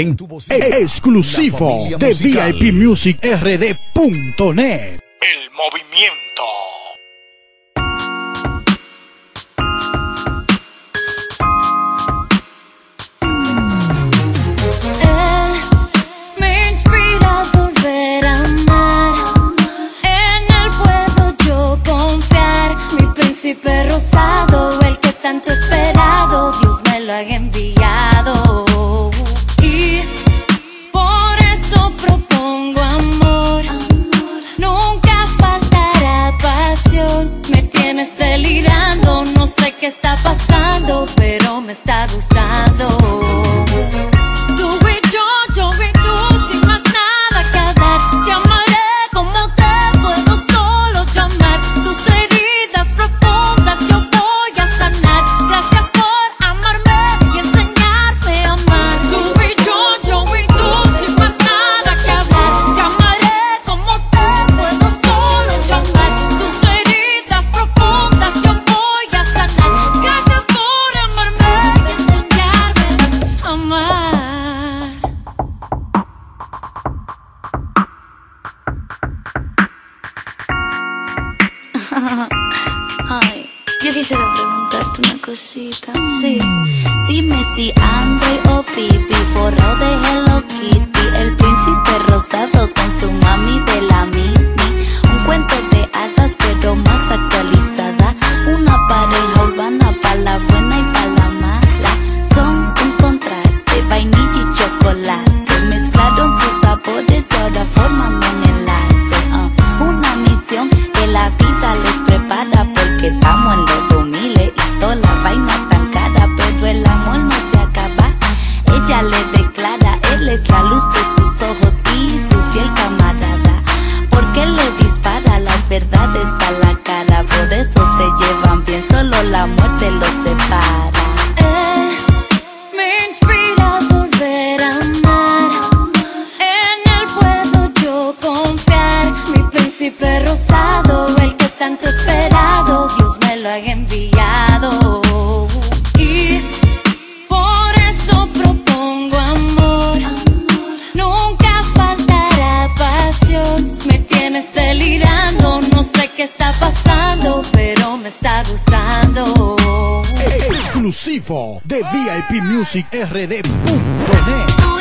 en tu bocina. Exclusivo de VIPmusicRD.net. El movimiento. Él me inspira a volver a amar. En él puedo yo confiar. Mi príncipe rosado, el que tanto esperado, tienes delirando, no sé qué está pasando, pero me está gustando. Ay, yo quisiera preguntarte una cosita. Sí, dime si Android o Pipi, forrado de Hello Kitty, el príncipe rosado con su mami de la mini. Un cuento de hadas, pero más actualizada. Una pareja urbana para la buena y para la mala. Son un contraste, vainilla y chocolate. Mezclaron sus sabores y ahora forman un enlace. ah. Una misión que la vida Ella le Exclusivo de VIPmusicRD.net.